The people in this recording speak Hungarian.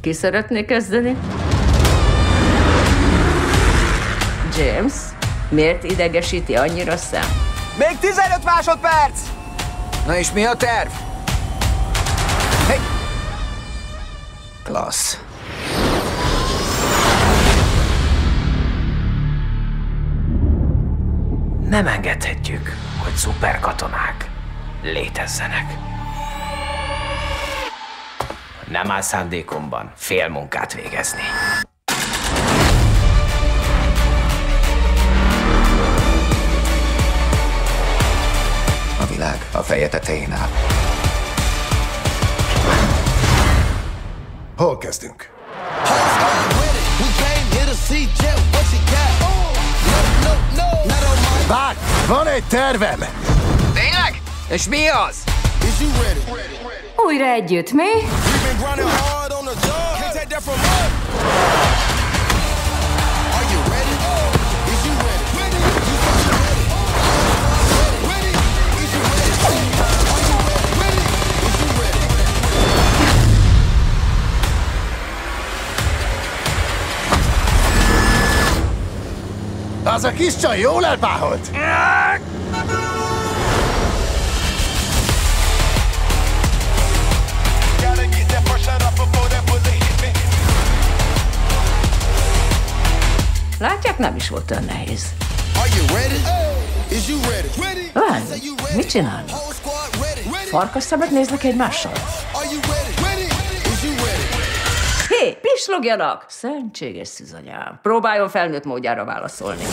Ki szeretné kezdeni? James, miért idegesíti annyira szem? Még 15 másodperc! Na és mi a terv? Hey. Klassz. Nem engedhetjük, hogy szuperkatonák létezzenek. Nem áll szándékomban fél munkát végezni. A világ a feje tetején áll. Hol kezdünk? Várj! Van egy tervem! Tényleg? És mi az? Is you ready? Újra együtt, mi? We've been grinding hard on the Látják, nem is volt olyan nehéz. Várj, mit csinálnak? Farkas szemet néznek egymással? Hé, pislogjanak! Szentséges szűzanyám. Próbáljon felnőtt módjára válaszolni.